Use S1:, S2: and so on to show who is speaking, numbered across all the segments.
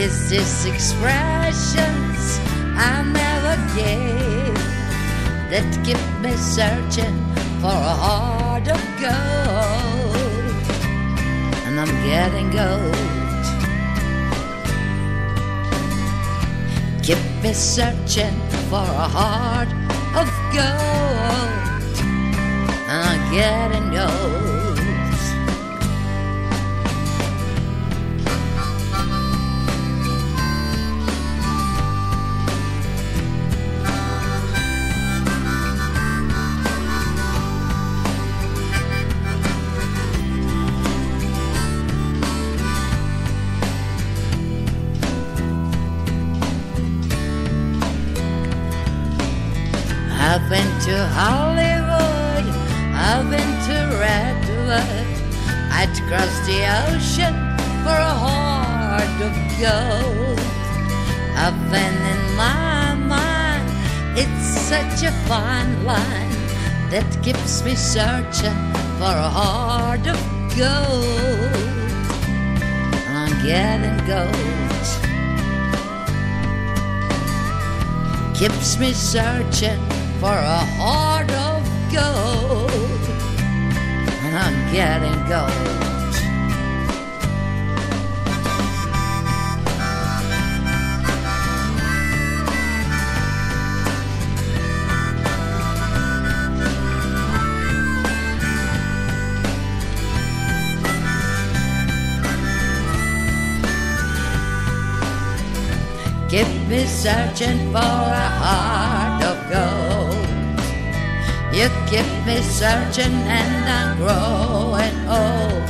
S1: is this expressions I never gave that keep me searching for a heart of gold. And I'm getting gold. Keep me searching for a heart of gold. I've been to Hollywood, I've been to Redwood. I'd cross the ocean for a heart of gold. I've been in my mind, it's such a fine line that keeps me searching for a heart of gold. I'm getting gold. keeps me searching for a heart of gold. And I'm getting gold. Keep me searching for a heart of gold. You keep me searching and I'm growing old.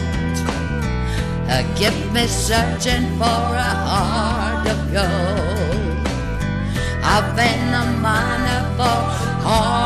S1: Uh, you keep me searching for a heart of gold. I've been a miner for gold.